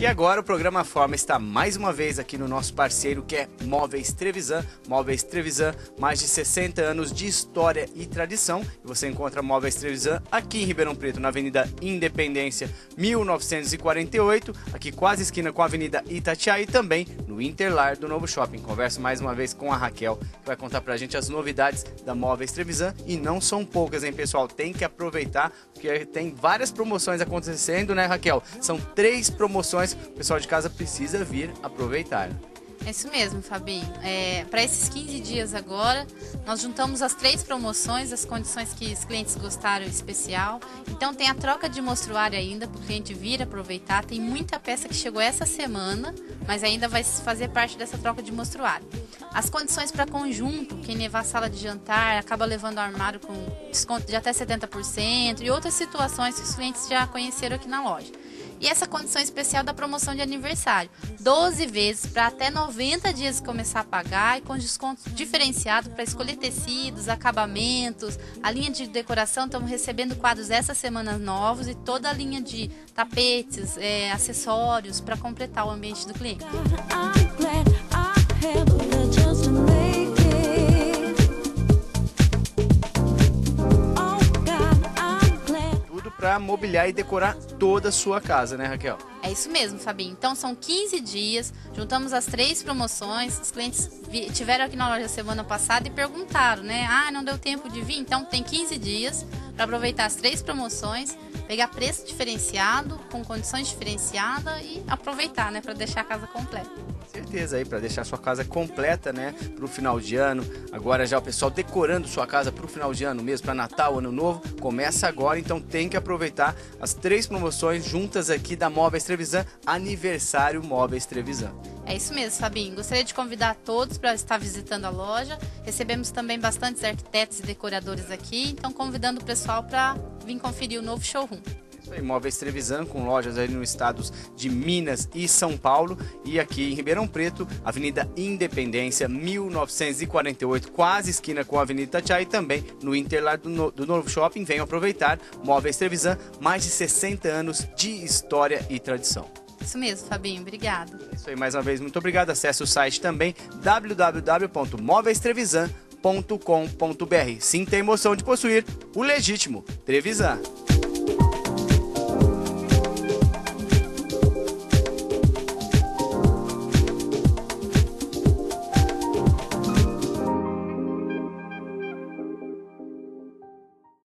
E agora o programa Forma está mais uma vez aqui no nosso parceiro que é Móveis Trevisan. Móveis Trevisan, mais de 60 anos de história e tradição. E você encontra Móveis Trevisan aqui em Ribeirão Preto, na Avenida Independência 1948, aqui quase esquina com a Avenida Itatiaia e também no Interlar do Novo Shopping. Converso mais uma vez com a Raquel, que vai contar pra gente as novidades da Móveis Trevisan e não são poucas, hein, pessoal? Tem que aproveitar porque tem várias promoções acontecendo, né, Raquel? São três promoções, o pessoal de casa precisa vir aproveitar. É isso mesmo, Fabinho. É, Para esses 15 dias agora, nós juntamos as três promoções, as condições que os clientes gostaram especial. Então tem a troca de mostruário ainda, para o cliente vir aproveitar. Tem muita peça que chegou essa semana, mas ainda vai fazer parte dessa troca de mostruário. As condições para conjunto, quem levar a sala de jantar, acaba levando o armário com desconto de até 70% e outras situações que os clientes já conheceram aqui na loja. E essa condição especial da promoção de aniversário. 12 vezes para até 90 dias começar a pagar e com desconto diferenciado para escolher tecidos, acabamentos, a linha de decoração. Estamos recebendo quadros essa semana novos e toda a linha de tapetes, é, acessórios para completar o ambiente do cliente. Para mobiliar e decorar toda a sua casa, né, Raquel? É isso mesmo, Fabinho. Então são 15 dias, juntamos as três promoções. Os clientes tiveram aqui na loja semana passada e perguntaram, né? Ah, não deu tempo de vir? Então tem 15 dias para aproveitar as três promoções, pegar preço diferenciado, com condições diferenciadas e aproveitar, né, para deixar a casa completa certeza aí para deixar sua casa completa, né, para o final de ano. Agora já o pessoal decorando sua casa para o final de ano mesmo, para Natal, Ano Novo, começa agora, então tem que aproveitar as três promoções juntas aqui da Móveis Trevisan, aniversário Móveis Trevisan. É isso mesmo, Fabinho. Gostaria de convidar todos para estar visitando a loja. Recebemos também bastantes arquitetos e decoradores aqui, então convidando o pessoal para vir conferir o novo showroom. Imóveis Trevisan, com lojas aí nos estados de Minas e São Paulo. E aqui em Ribeirão Preto, Avenida Independência, 1948, quase esquina com a Avenida Tatiá. E também no Interlar do, no, do Novo Shopping. Venham aproveitar. Móveis Trevisan, mais de 60 anos de história e tradição. Isso mesmo, Fabinho. Obrigada. É isso aí, mais uma vez, muito obrigado. Acesse o site também www.móveistrevisan.com.br. Sinta a emoção de possuir o legítimo Trevisan.